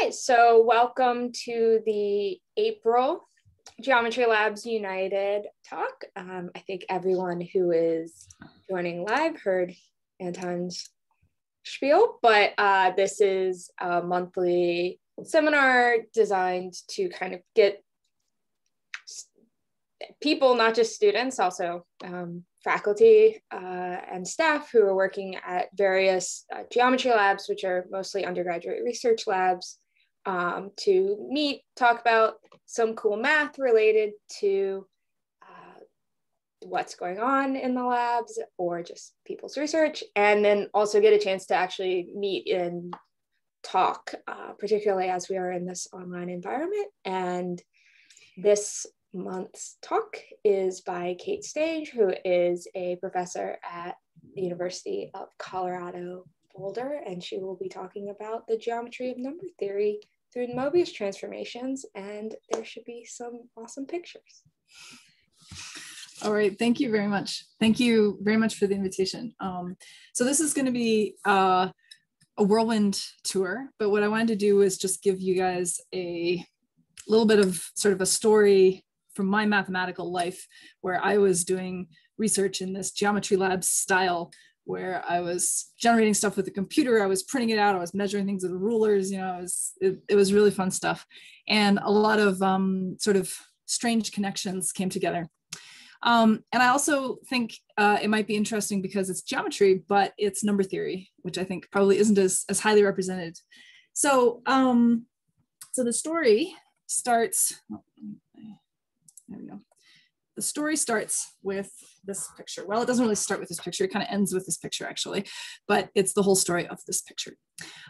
right, so welcome to the April Geometry Labs United talk. Um, I think everyone who is joining live heard Anton's spiel, but uh, this is a monthly seminar designed to kind of get people, not just students, also um, faculty uh, and staff who are working at various uh, geometry labs, which are mostly undergraduate research labs, um, to meet, talk about some cool math related to uh, what's going on in the labs or just people's research, and then also get a chance to actually meet and talk, uh, particularly as we are in this online environment. And this month's talk is by Kate Stange, who is a professor at the University of Colorado Boulder, and she will be talking about the geometry of number theory through Mobius transformations, and there should be some awesome pictures. All right, thank you very much. Thank you very much for the invitation. Um, so this is going to be uh, a whirlwind tour, but what I wanted to do is just give you guys a little bit of sort of a story from my mathematical life where I was doing research in this geometry lab style where I was generating stuff with the computer, I was printing it out, I was measuring things with rulers, you know, it was, it, it was really fun stuff. And a lot of um, sort of strange connections came together. Um, and I also think uh, it might be interesting because it's geometry, but it's number theory, which I think probably isn't as, as highly represented. So, um, so the story starts, oh, there we go. The story starts with this picture. Well, it doesn't really start with this picture. It kind of ends with this picture actually, but it's the whole story of this picture.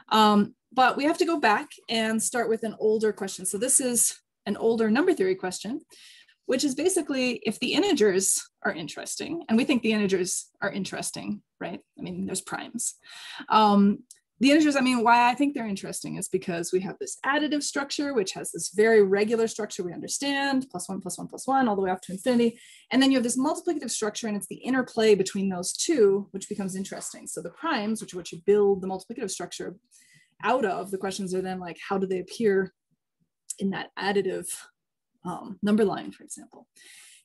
Um, but we have to go back and start with an older question. So this is an older number theory question, which is basically if the integers are interesting, and we think the integers are interesting, right? I mean, there's primes. Um, the integers, I mean, why I think they're interesting is because we have this additive structure, which has this very regular structure we understand, plus one, plus one, plus one, all the way up to infinity. And then you have this multiplicative structure, and it's the interplay between those two, which becomes interesting. So the primes, which are what you build the multiplicative structure out of, the questions are then like, how do they appear in that additive um, number line, for example?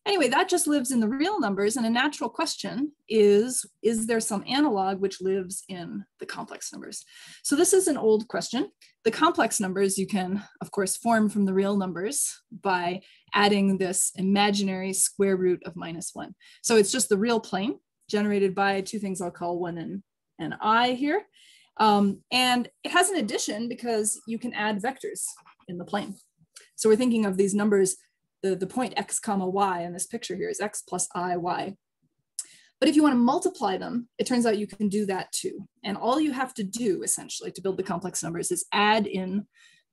Anyway, that just lives in the real numbers. And a natural question is, is there some analog which lives in the complex numbers? So this is an old question. The complex numbers you can, of course, form from the real numbers by adding this imaginary square root of minus one. So it's just the real plane generated by two things I'll call one and, and i here. Um, and it has an addition because you can add vectors in the plane. So we're thinking of these numbers the, the point x comma y in this picture here is x plus i y. But if you want to multiply them, it turns out you can do that too. And all you have to do essentially to build the complex numbers is add in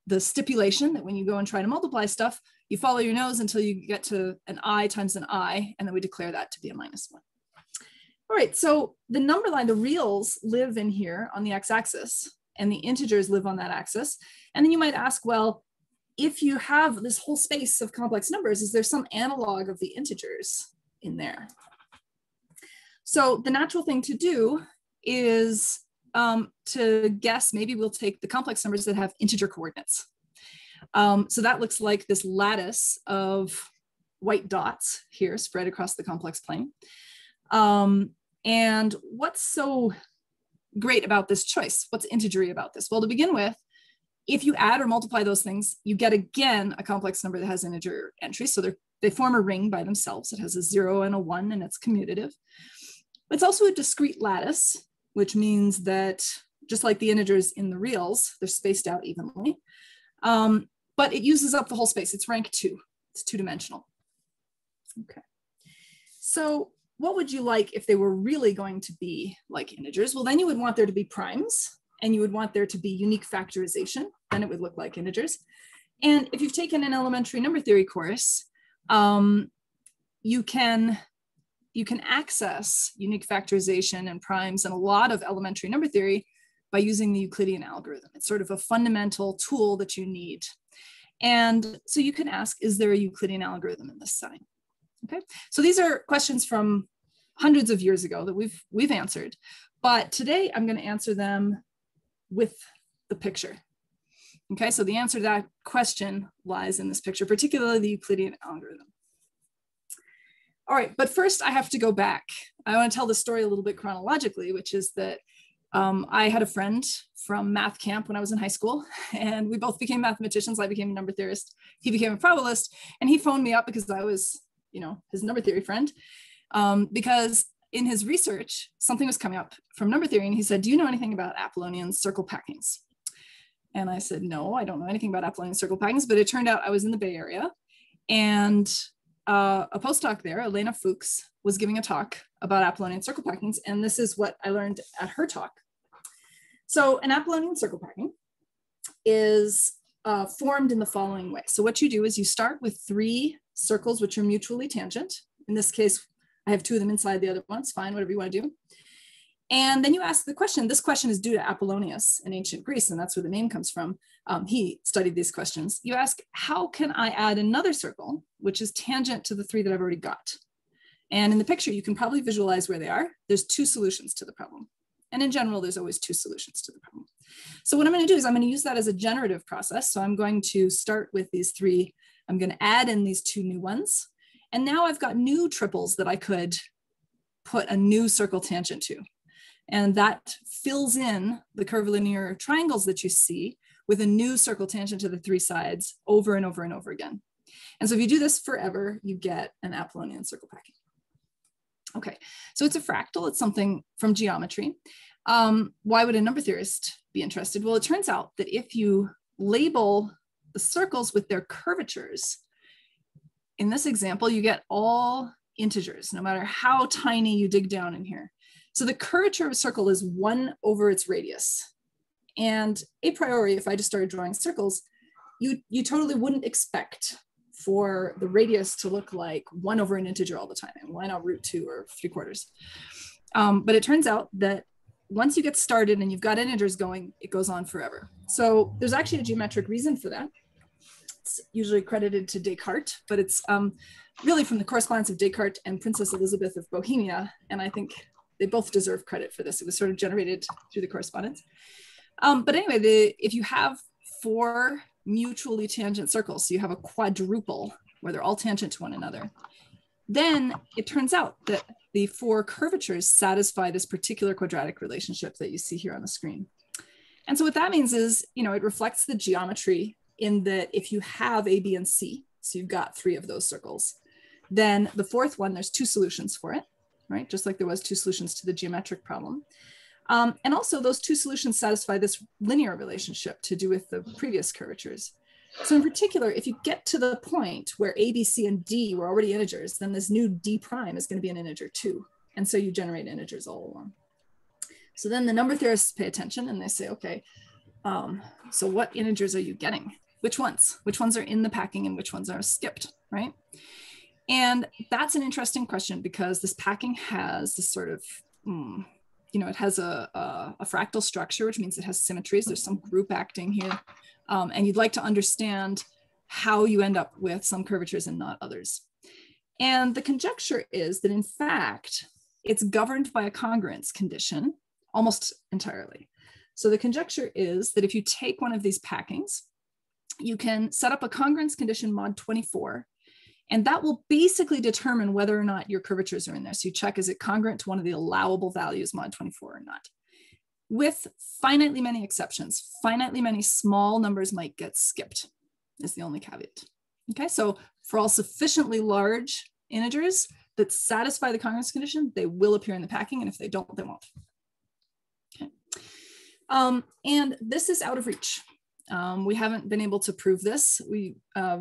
the stipulation that when you go and try to multiply stuff, you follow your nose until you get to an i times an i, and then we declare that to be a minus one. All right, so the number line, the reals live in here on the x-axis, and the integers live on that axis. And then you might ask, well, if you have this whole space of complex numbers, is there some analog of the integers in there? So the natural thing to do is um, to guess, maybe we'll take the complex numbers that have integer coordinates. Um, so that looks like this lattice of white dots here spread across the complex plane. Um, and what's so great about this choice? What's integery about this? Well, to begin with, if you add or multiply those things, you get again a complex number that has integer entries. So they form a ring by themselves. It has a zero and a one and it's commutative. It's also a discrete lattice, which means that just like the integers in the reals, they're spaced out evenly. Um, but it uses up the whole space. It's rank two. It's two dimensional. Okay. So what would you like if they were really going to be like integers? Well, then you would want there to be primes and you would want there to be unique factorization, then it would look like integers. And if you've taken an elementary number theory course, um, you can you can access unique factorization and primes and a lot of elementary number theory by using the Euclidean algorithm. It's sort of a fundamental tool that you need. And so you can ask, is there a Euclidean algorithm in this setting? Okay, so these are questions from hundreds of years ago that we've, we've answered. But today I'm gonna answer them with the picture. Okay, so the answer to that question lies in this picture, particularly the Euclidean algorithm. All right, but first I have to go back. I want to tell the story a little bit chronologically, which is that um, I had a friend from math camp when I was in high school, and we both became mathematicians. I became a number theorist. He became a probabilist, and he phoned me up because I was, you know, his number theory friend. Um, because in his research, something was coming up from number theory, and he said, "Do you know anything about Apollonian circle packings?" And I said, "No, I don't know anything about Apollonian circle packings." But it turned out I was in the Bay Area, and uh, a postdoc there, Elena Fuchs, was giving a talk about Apollonian circle packings, and this is what I learned at her talk. So an Apollonian circle packing is uh, formed in the following way. So what you do is you start with three circles which are mutually tangent. In this case, I have two of them inside the other ones, fine, whatever you want to do. And then you ask the question, this question is due to Apollonius in ancient Greece, and that's where the name comes from. Um, he studied these questions. You ask, how can I add another circle, which is tangent to the three that I've already got? And in the picture, you can probably visualize where they are. There's two solutions to the problem. And in general, there's always two solutions to the problem. So what I'm gonna do is I'm gonna use that as a generative process. So I'm going to start with these three. I'm gonna add in these two new ones. And now I've got new triples that I could put a new circle tangent to. And that fills in the curvilinear triangles that you see with a new circle tangent to the three sides over and over and over again. And so if you do this forever, you get an Apollonian circle packing. Okay, so it's a fractal, it's something from geometry. Um, why would a number theorist be interested? Well, it turns out that if you label the circles with their curvatures, in this example, you get all integers, no matter how tiny you dig down in here. So the curvature of a circle is one over its radius. And a priori, if I just started drawing circles, you, you totally wouldn't expect for the radius to look like one over an integer all the time. And why not root two or three quarters? Um, but it turns out that once you get started and you've got integers going, it goes on forever. So there's actually a geometric reason for that. It's usually credited to Descartes, but it's um, really from the correspondence of Descartes and Princess Elizabeth of Bohemia. And I think they both deserve credit for this. It was sort of generated through the correspondence. Um, but anyway, the, if you have four mutually tangent circles, so you have a quadruple where they're all tangent to one another, then it turns out that the four curvatures satisfy this particular quadratic relationship that you see here on the screen. And so what that means is, you know, it reflects the geometry in that if you have A, B, and C, so you've got three of those circles, then the fourth one, there's two solutions for it, right? Just like there was two solutions to the geometric problem. Um, and also those two solutions satisfy this linear relationship to do with the previous curvatures. So in particular, if you get to the point where A, B, C, and D were already integers, then this new D prime is gonna be an integer too. And so you generate integers all along. So then the number theorists pay attention and they say, okay, um, so what integers are you getting? Which ones? Which ones are in the packing and which ones are skipped, right? And that's an interesting question because this packing has this sort of, hmm, you know, it has a, a, a, fractal structure, which means it has symmetries. There's some group acting here. Um, and you'd like to understand how you end up with some curvatures and not others. And the conjecture is that in fact, it's governed by a congruence condition almost entirely. So the conjecture is that if you take one of these packings, you can set up a congruence condition mod 24 and that will basically determine whether or not your curvatures are in there. So you check, is it congruent to one of the allowable values, mod 24 or not? With finitely many exceptions, finitely many small numbers might get skipped is the only caveat. Okay, so for all sufficiently large integers that satisfy the congruence condition, they will appear in the packing, and if they don't, they won't. Okay. Um, and this is out of reach. Um, we haven't been able to prove this. We uh,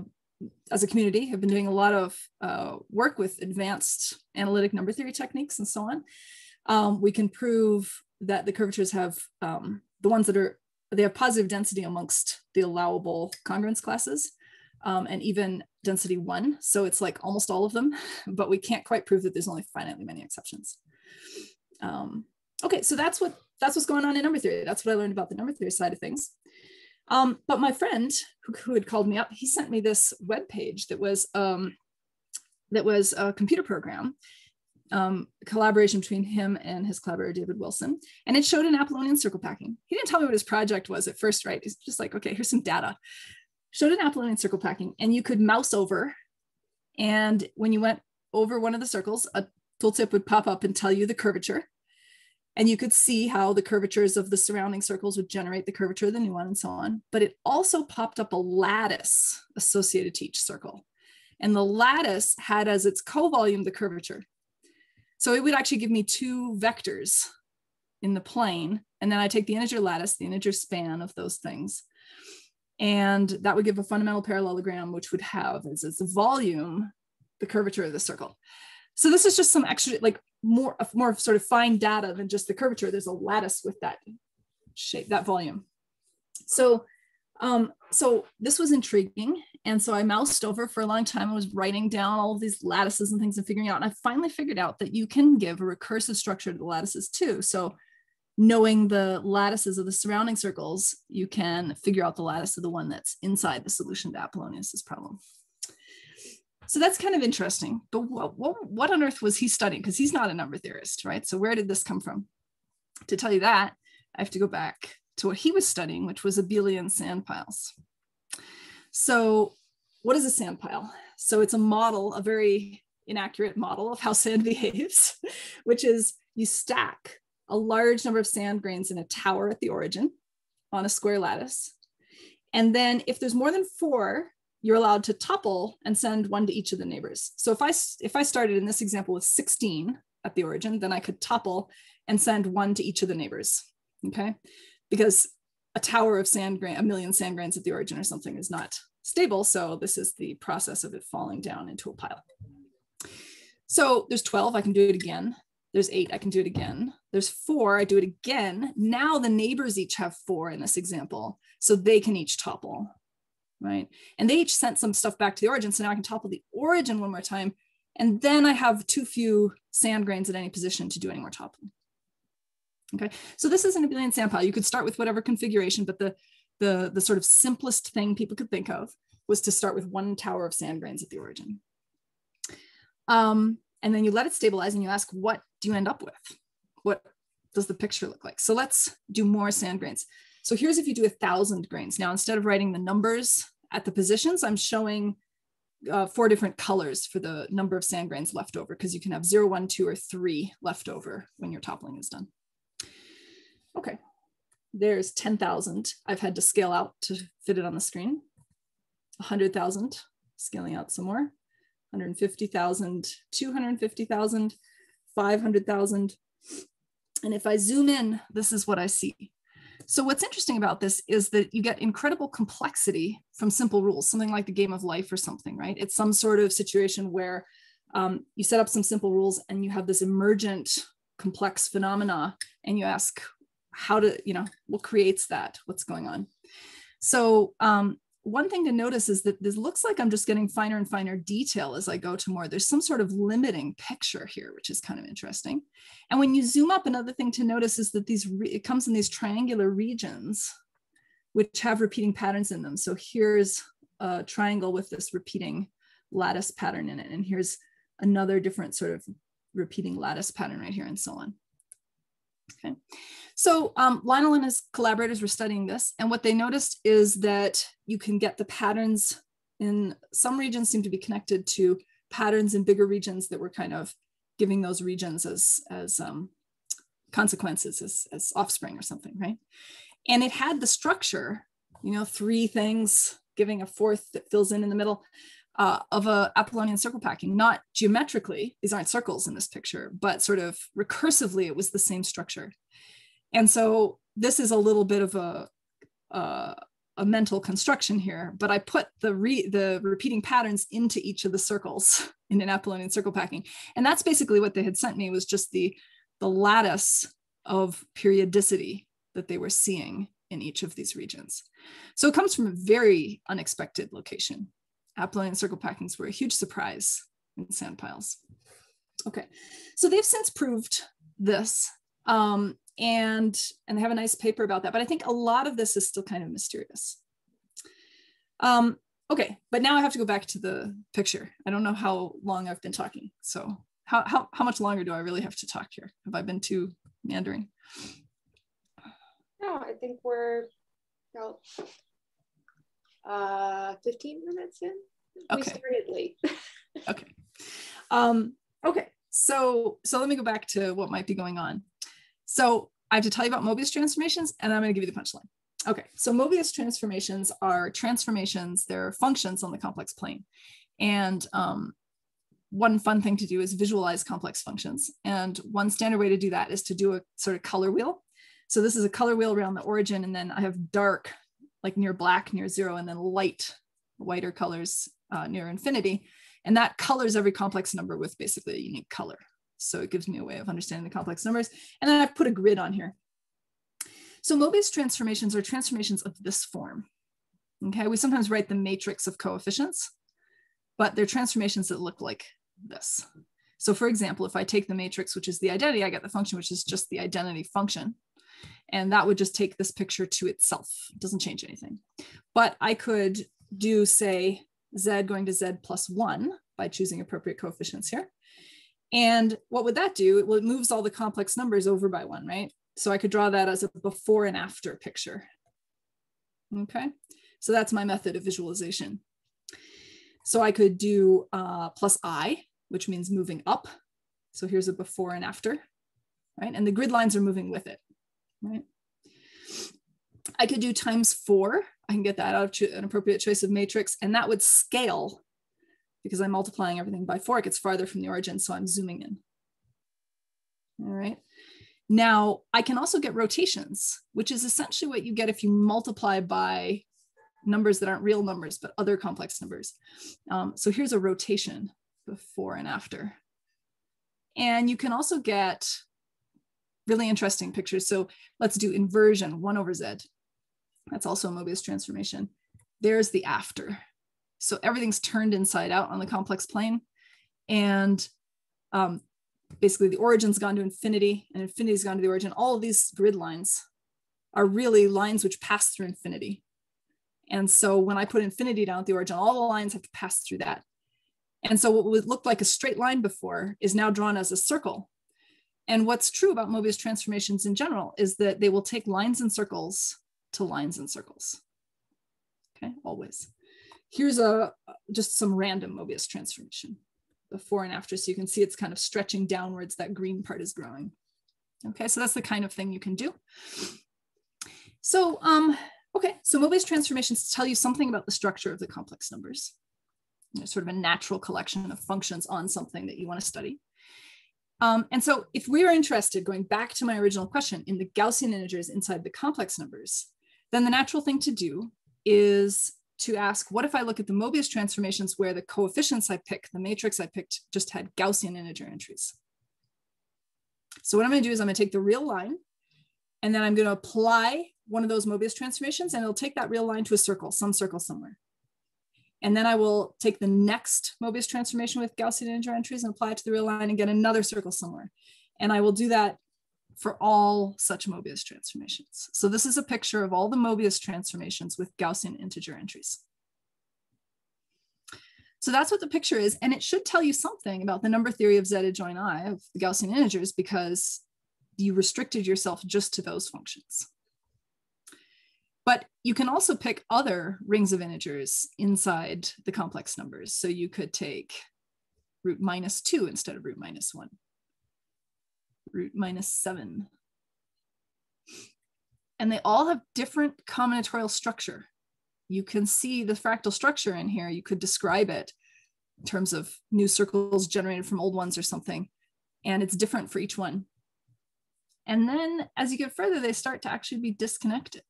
as a community have been doing a lot of uh, work with advanced analytic number theory techniques and so on. Um, we can prove that the curvatures have um, the ones that are they have positive density amongst the allowable congruence classes um, and even density one. So it's like almost all of them, but we can't quite prove that there's only finitely many exceptions. Um, okay, so that's what that's what's going on in number theory. That's what I learned about the number theory side of things. Um, but my friend who, who, had called me up, he sent me this web page that was um, that was a computer program um, collaboration between him and his collaborator David Wilson, and it showed an Apollonian circle packing. He didn't tell me what his project was at first, right? He's just like, okay, here's some data. Showed an Apollonian circle packing, and you could mouse over, and when you went over one of the circles, a tooltip would pop up and tell you the curvature, and you could see how the curvatures of the surrounding circles would generate the curvature of the new one, and so on. But it also popped up a lattice associated to each circle. And the lattice had as its co-volume the curvature. So it would actually give me two vectors in the plane. And then I take the integer lattice, the integer span of those things. And that would give a fundamental parallelogram, which would have as its volume, the curvature of the circle. So this is just some extra, like more, more sort of fine data than just the curvature. There's a lattice with that shape, that volume. So um, so this was intriguing. And so I moused over for a long time. I was writing down all of these lattices and things and figuring out. And I finally figured out that you can give a recursive structure to the lattices too. So knowing the lattices of the surrounding circles, you can figure out the lattice of the one that's inside the solution to Apollonius's problem. So that's kind of interesting. But what, what, what on earth was he studying? Because he's not a number theorist, right? So where did this come from? To tell you that, I have to go back to what he was studying, which was abelian sand piles. So what is a sand pile? So it's a model, a very inaccurate model of how sand behaves, which is you stack a large number of sand grains in a tower at the origin on a square lattice. And then if there's more than four, you're allowed to topple and send one to each of the neighbors. So if I, if I started in this example with 16 at the origin, then I could topple and send one to each of the neighbors, okay? because a tower of sand grain, a million sand grains at the origin or something is not stable. So this is the process of it falling down into a pile. So there's 12, I can do it again. There's eight, I can do it again. There's four, I do it again. Now the neighbors each have four in this example, so they can each topple, right? And they each sent some stuff back to the origin, so now I can topple the origin one more time. And then I have too few sand grains at any position to do any more toppling. Okay, so this is an abelian sand pile. You could start with whatever configuration, but the, the, the sort of simplest thing people could think of was to start with one tower of sand grains at the origin. Um, and then you let it stabilize and you ask, what do you end up with? What does the picture look like? So let's do more sand grains. So here's if you do a thousand grains. Now, instead of writing the numbers at the positions, I'm showing uh, four different colors for the number of sand grains left over because you can have zero, one, two, or three left over when your toppling is done. Okay, there's 10,000. I've had to scale out to fit it on the screen. 100,000, scaling out some more. 150,000, 250,000, 500,000. And if I zoom in, this is what I see. So what's interesting about this is that you get incredible complexity from simple rules, something like the game of life or something, right? It's some sort of situation where um, you set up some simple rules and you have this emergent complex phenomena and you ask, how to, you know, what creates that, what's going on. So um, one thing to notice is that this looks like I'm just getting finer and finer detail as I go to more. There's some sort of limiting picture here, which is kind of interesting. And when you zoom up, another thing to notice is that these it comes in these triangular regions, which have repeating patterns in them. So here's a triangle with this repeating lattice pattern in it. And here's another different sort of repeating lattice pattern right here and so on. Okay, so um, Lionel and his collaborators were studying this, and what they noticed is that you can get the patterns in some regions seem to be connected to patterns in bigger regions that were kind of giving those regions as, as um, consequences, as, as offspring or something, right? And it had the structure, you know, three things giving a fourth that fills in in the middle uh, of a Apollonian circle packing, not geometrically, these aren't circles in this picture, but sort of recursively, it was the same structure. And so this is a little bit of a, a, a mental construction here, but I put the, re, the repeating patterns into each of the circles in an Apollonian circle packing. And that's basically what they had sent me was just the, the lattice of periodicity that they were seeing in each of these regions. So it comes from a very unexpected location. Apollonian circle packings were a huge surprise in sand piles. Okay, so they've since proved this, um, and and they have a nice paper about that. But I think a lot of this is still kind of mysterious. Um, okay, but now I have to go back to the picture. I don't know how long I've been talking, so How, how, how much longer do I really have to talk here? Have I been too meandering? No, I think we're about uh, 15 minutes in. Okay. We started late. okay. Um, okay. So, so let me go back to what might be going on. So I have to tell you about Mobius transformations and I'm going to give you the punchline. Okay. So Mobius transformations are transformations. They're functions on the complex plane. And um, one fun thing to do is visualize complex functions. And one standard way to do that is to do a sort of color wheel. So this is a color wheel around the origin, and then I have dark, like near black, near zero, and then light, whiter colors uh, near infinity. And that colors every complex number with basically a unique color. So it gives me a way of understanding the complex numbers. And then I've put a grid on here. So Mobius transformations are transformations of this form. Okay, we sometimes write the matrix of coefficients, but they're transformations that look like this. So for example, if I take the matrix, which is the identity, I get the function, which is just the identity function. And that would just take this picture to itself. It doesn't change anything. But I could do, say, z going to z plus 1 by choosing appropriate coefficients here. And what would that do? Well, it moves all the complex numbers over by 1, right? So I could draw that as a before and after picture. Okay, so that's my method of visualization. So I could do uh, plus i, which means moving up. So here's a before and after, right? And the grid lines are moving with it, right? I could do times four. I can get that out of an appropriate choice of matrix, and that would scale because I'm multiplying everything by four. It gets farther from the origin, so I'm zooming in. All right. Now, I can also get rotations, which is essentially what you get if you multiply by numbers that aren't real numbers, but other complex numbers. Um, so here's a rotation before and after. And you can also get really interesting pictures. So let's do inversion, 1 over z. That's also a Mobius transformation. There's the after. So everything's turned inside out on the complex plane. And um, basically the origin's gone to infinity and infinity's gone to the origin. All of these grid lines are really lines which pass through infinity. And so when I put infinity down at the origin, all the lines have to pass through that. And so what would look like a straight line before is now drawn as a circle. And what's true about Mobius transformations in general is that they will take lines and circles to lines and circles. Okay, always. Here's a just some random Mobius transformation before and after. So you can see it's kind of stretching downwards, that green part is growing. Okay, so that's the kind of thing you can do. So, um, okay, so Mobius transformations tell you something about the structure of the complex numbers you know, sort of a natural collection of functions on something that you want to study. Um, and so if we are interested, going back to my original question, in the Gaussian integers inside the complex numbers, then the natural thing to do is to ask, what if I look at the Mobius transformations where the coefficients I picked, the matrix I picked, just had Gaussian integer entries? So what I'm going to do is I'm going to take the real line, and then I'm going to apply one of those Mobius transformations, and it'll take that real line to a circle, some circle somewhere. And then I will take the next Mobius transformation with Gaussian integer entries and apply it to the real line and get another circle somewhere. And I will do that for all such Mobius transformations. So this is a picture of all the Mobius transformations with Gaussian integer entries. So that's what the picture is. And it should tell you something about the number theory of Z adjoin I of the Gaussian integers because you restricted yourself just to those functions. But you can also pick other rings of integers inside the complex numbers. So you could take root minus two instead of root minus one, root minus seven. And they all have different combinatorial structure. You can see the fractal structure in here. You could describe it in terms of new circles generated from old ones or something. And it's different for each one. And then as you get further, they start to actually be disconnected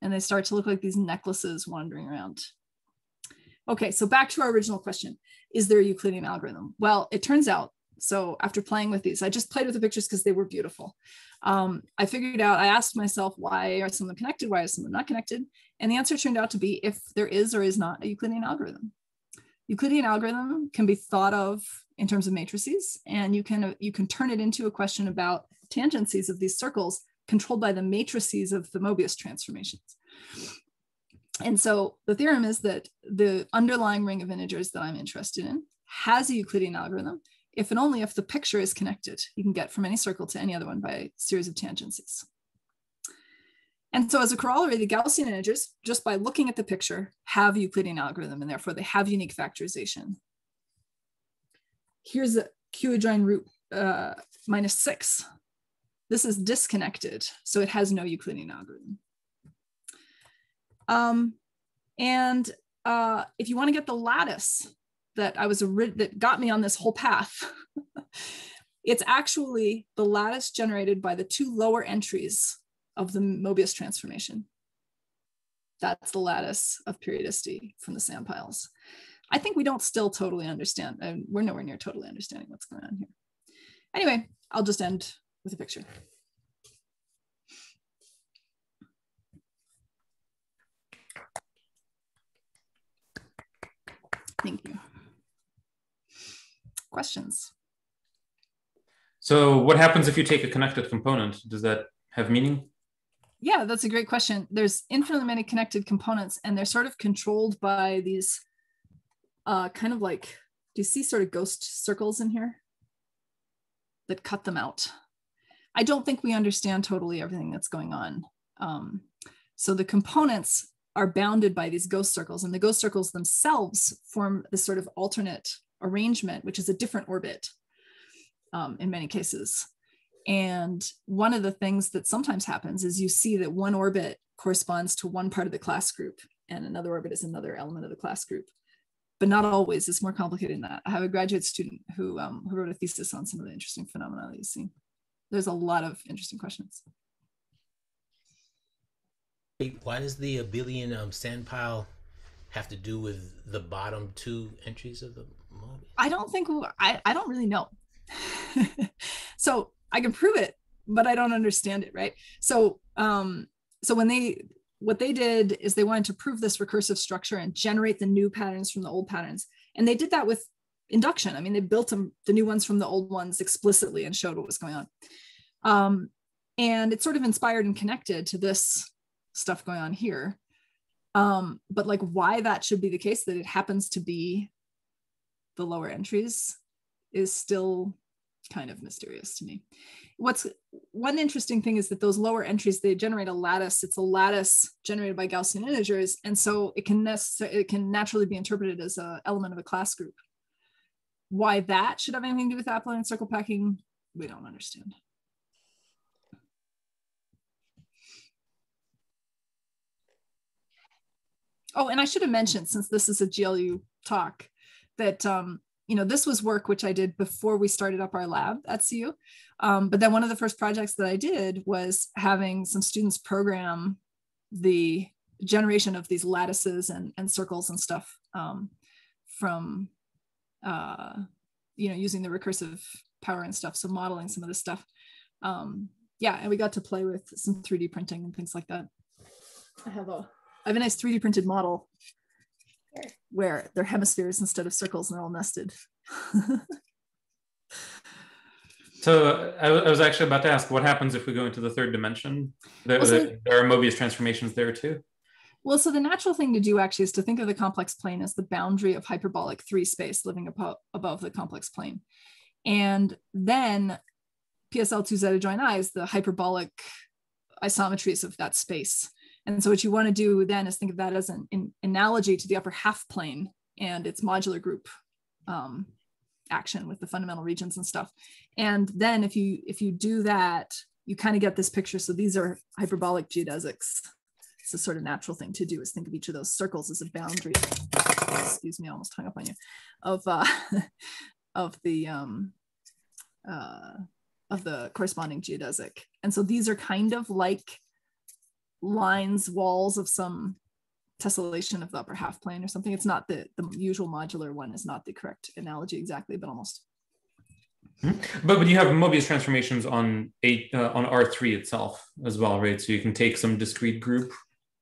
and they start to look like these necklaces wandering around. Okay, so back to our original question. Is there a Euclidean algorithm? Well, it turns out, so after playing with these, I just played with the pictures because they were beautiful. Um, I figured out, I asked myself, why are some of them connected? Why are some of them not connected? And the answer turned out to be if there is or is not a Euclidean algorithm. Euclidean algorithm can be thought of in terms of matrices, and you can, you can turn it into a question about tangencies of these circles controlled by the matrices of the Mobius transformations. And so the theorem is that the underlying ring of integers that I'm interested in has a Euclidean algorithm. If and only if the picture is connected. You can get from any circle to any other one by a series of tangencies. And so as a corollary, the Gaussian integers, just by looking at the picture, have Euclidean algorithm, and therefore they have unique factorization. Here's a q adjoin root uh, minus six. This is disconnected, so it has no Euclidean algorithm. Um, and uh, if you want to get the lattice that I was that got me on this whole path, it's actually the lattice generated by the two lower entries of the Mobius transformation. That's the lattice of periodicity from the sand piles. I think we don't still totally understand, and we're nowhere near totally understanding what's going on here. Anyway, I'll just end with a picture. Thank you. Questions? So what happens if you take a connected component? Does that have meaning? Yeah, that's a great question. There's infinitely many connected components and they're sort of controlled by these uh, kind of like, do you see sort of ghost circles in here that cut them out? I don't think we understand totally everything that's going on. Um, so the components are bounded by these ghost circles and the ghost circles themselves form this sort of alternate arrangement, which is a different orbit um, in many cases. And one of the things that sometimes happens is you see that one orbit corresponds to one part of the class group and another orbit is another element of the class group. But not always, it's more complicated than that. I have a graduate student who, um, who wrote a thesis on some of the interesting phenomena that you see. There's a lot of interesting questions. Why does the abelian um, sand pile have to do with the bottom two entries of the? I don't think I, I don't really know. so I can prove it, but I don't understand it, right? So um, so when they what they did is they wanted to prove this recursive structure and generate the new patterns from the old patterns. And they did that with induction. I mean, they built them, the new ones from the old ones explicitly and showed what was going on. Um, and it's sort of inspired and connected to this stuff going on here. Um, but like why that should be the case, that it happens to be the lower entries is still kind of mysterious to me. What's one interesting thing is that those lower entries they generate a lattice. It's a lattice generated by Gaussian integers, and so it can it can naturally be interpreted as an element of a class group. Why that should have anything to do with Apollonian circle packing, we don't understand. Oh, and I should have mentioned, since this is a GLU talk, that um, you know this was work which I did before we started up our lab at CU. Um, but then one of the first projects that I did was having some students program the generation of these lattices and, and circles and stuff um, from uh, you know using the recursive power and stuff. So modeling some of this stuff. Um, yeah, and we got to play with some 3D printing and things like that. I have a I have a nice 3D printed model where they're hemispheres instead of circles and they're all nested. so I, I, was actually about to ask, what happens if we go into the third dimension? There, well, so, there are Mobius transformations there too. Well, so the natural thing to do actually is to think of the complex plane as the boundary of hyperbolic three space living above, above the complex plane. And then PSL2Z adjoin I is the hyperbolic isometries of that space. And so what you want to do then is think of that as an, an analogy to the upper half plane and its modular group um, action with the fundamental regions and stuff. And then if you if you do that, you kind of get this picture. So these are hyperbolic geodesics. It's a sort of natural thing to do is think of each of those circles as a boundary. Excuse me, I almost hung up on you. Of uh, of the um, uh, of the corresponding geodesic. And so these are kind of like lines, walls of some tessellation of the upper half plane or something. It's not the, the usual modular one is not the correct analogy exactly, but almost. Mm-hmm. But, but you have Mobius transformations on eight uh, on R3 itself as well, right? So you can take some discrete group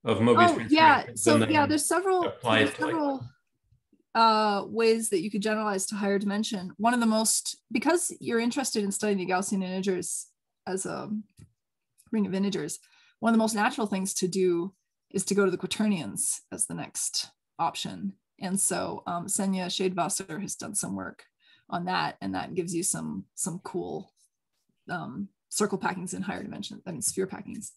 of Mobius oh, yeah. So yeah, there's several, there's several like uh, ways that you could generalize to higher dimension. One of the most, because you're interested in studying the Gaussian integers as a ring of integers, one of the most natural things to do is to go to the quaternions as the next option. And so um, Senia Sheydvasser has done some work on that, and that gives you some some cool um, circle packings in higher dimensions. I mean, sphere packings.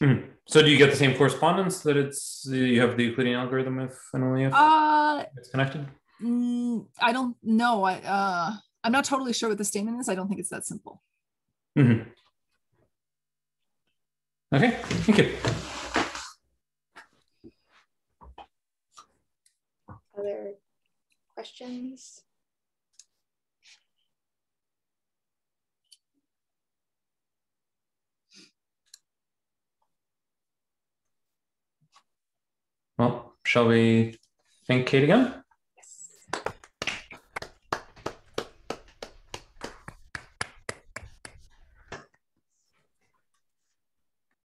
Mhm. So do you get the same correspondence that it's you have the Euclidean algorithm if and only if Uh, it's connected? mm, I don't know. I uh, I'm not totally sure what the statement is. I don't think it's that simple. Mhm. Okay, thank you. Other questions? Well, shall we thank Kate again?